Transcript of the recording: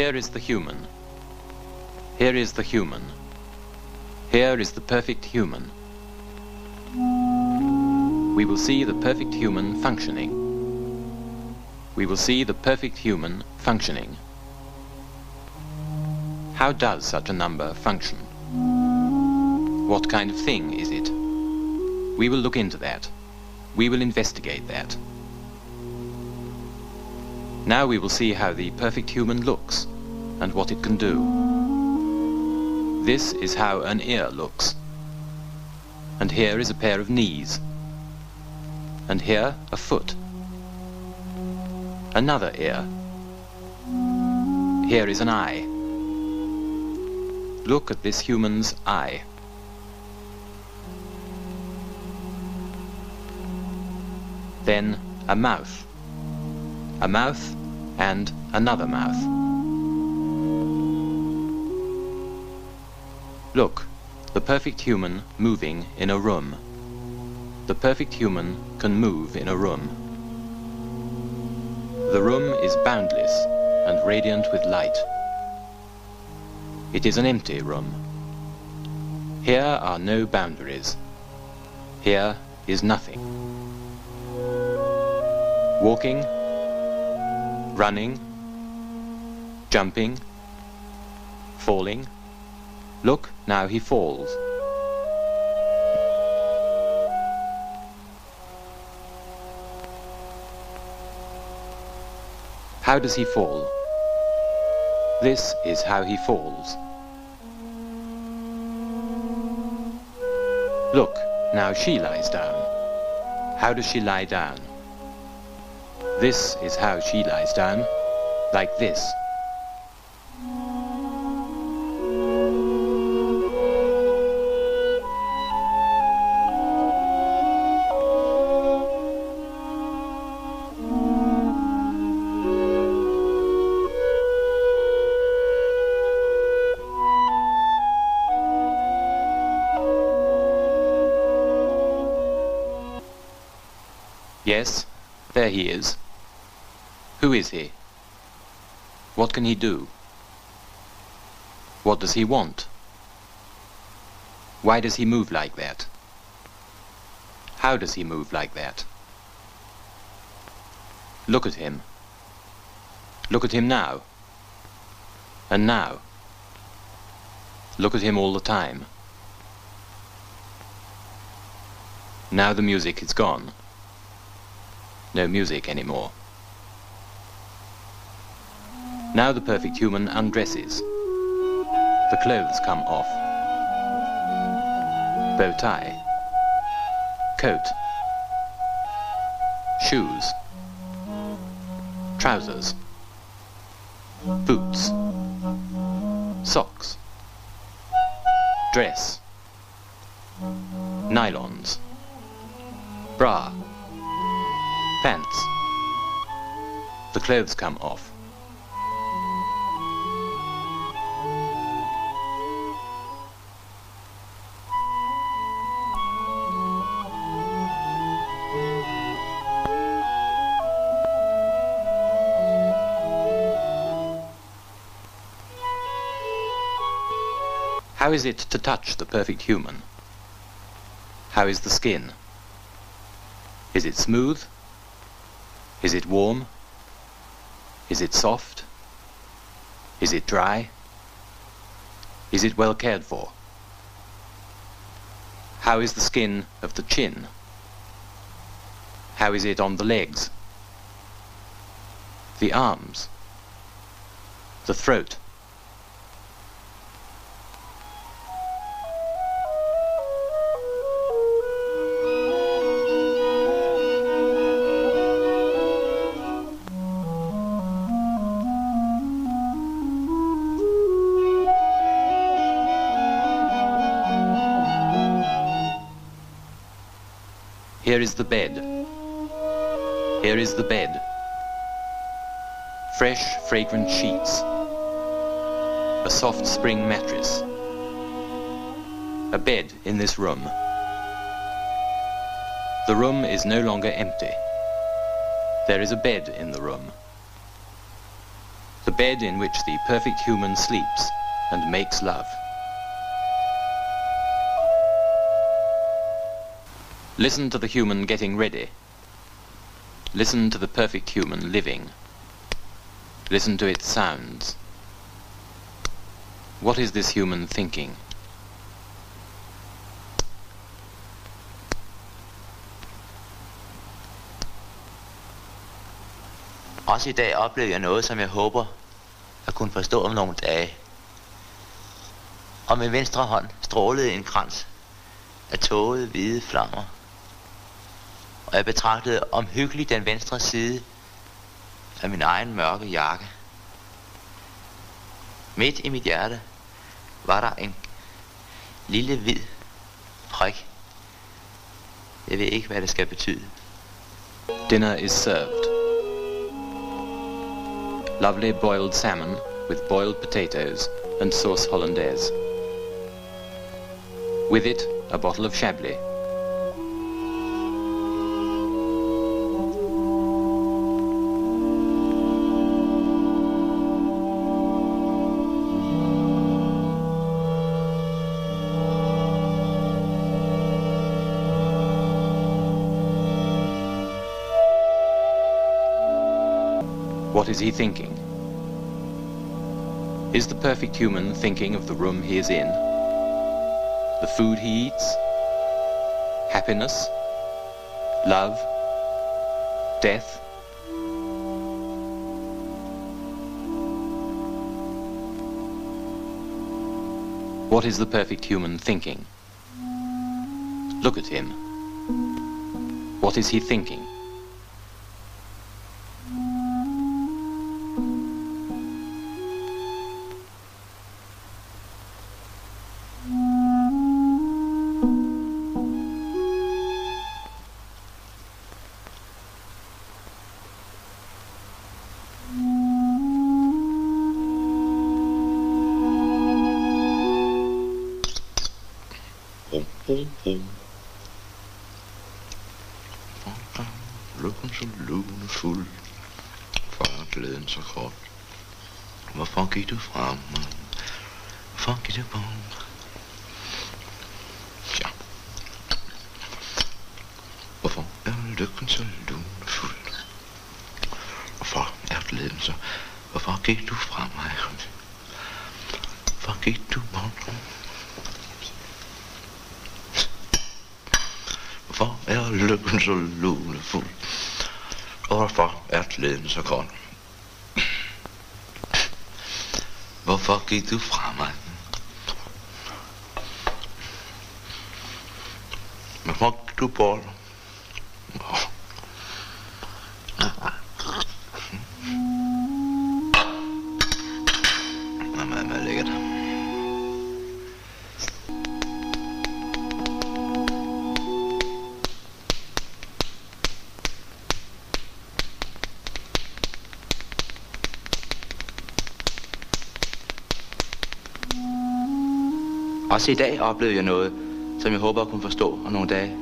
Here is the human. Here is the human. Here is the perfect human. We will see the perfect human functioning. We will see the perfect human functioning. How does such a number function? What kind of thing is it? We will look into that. We will investigate that. Now we will see how the perfect human looks and what it can do. This is how an ear looks. And here is a pair of knees. And here a foot. Another ear. Here is an eye. Look at this human's eye. Then a mouth. A mouth and another mouth. Look, the perfect human moving in a room. The perfect human can move in a room. The room is boundless and radiant with light. It is an empty room. Here are no boundaries. Here is nothing. Walking, running, jumping, falling. Look, now he falls. How does he fall? This is how he falls. Look, now she lies down. How does she lie down? This is how she lies down, like this. Yes, there he is. Who is he? What can he do? What does he want? Why does he move like that? How does he move like that? Look at him. Look at him now. And now. Look at him all the time. Now the music is gone. No music anymore. Now the perfect human undresses. The clothes come off. Bow tie. Coat. Shoes. Trousers. Boots. Socks. Dress. Nylons. Bra. Pants. The clothes come off. How is it to touch the perfect human? How is the skin? Is it smooth? Is it warm? Is it soft? Is it dry? Is it well cared for? How is the skin of the chin? How is it on the legs? The arms? The throat? Here is the bed. Here is the bed. Fresh, fragrant sheets. A soft spring mattress. A bed in this room. The room is no longer empty. There is a bed in the room. The bed in which the perfect human sleeps and makes love. Listen to the human getting ready. Listen to the perfect human living. Listen to its sounds. What is this human thinking? Også i dag oplevede jeg noget, som jeg håber at kunne forstå om nogle dage. Og med venstre hånd strålede en krans af tågede hvide flammer. Og jeg betragtede omhyggeligt den venstre side af min egen mørke jakke. Midt i mit hjerte var der en lille hvid prik. Jeg ved ikke, hvad det skal betyde. Dinner is served. Lovely boiled salmon with boiled potatoes and sauce hollandaise. With it, a bottle of Chablis. Is he thinking? Is the perfect human thinking of the room he is in? The food he eats? Happiness? Love? Death? What is the perfect human thinking? Look at him. What is he thinking? Rum, rum, rum. Lykken så lunefuld, for glæden så kort. Hvorfor gik du fra mig? Hvorfor gik du bort? Ja. Hvorfor er lykken så lunefuld? Hvorfor er glæden så? Hvorfor gik du fra mig? Hvorfor gik du bort? Hvorfor er lykken så lunefuld? Og hvorfor er glæden så kold? Hvorfor gik du fra mig? Hvorfor gik du bort? Også i dag oplevede jeg noget, som jeg håber at kunne forstå om nogle dage.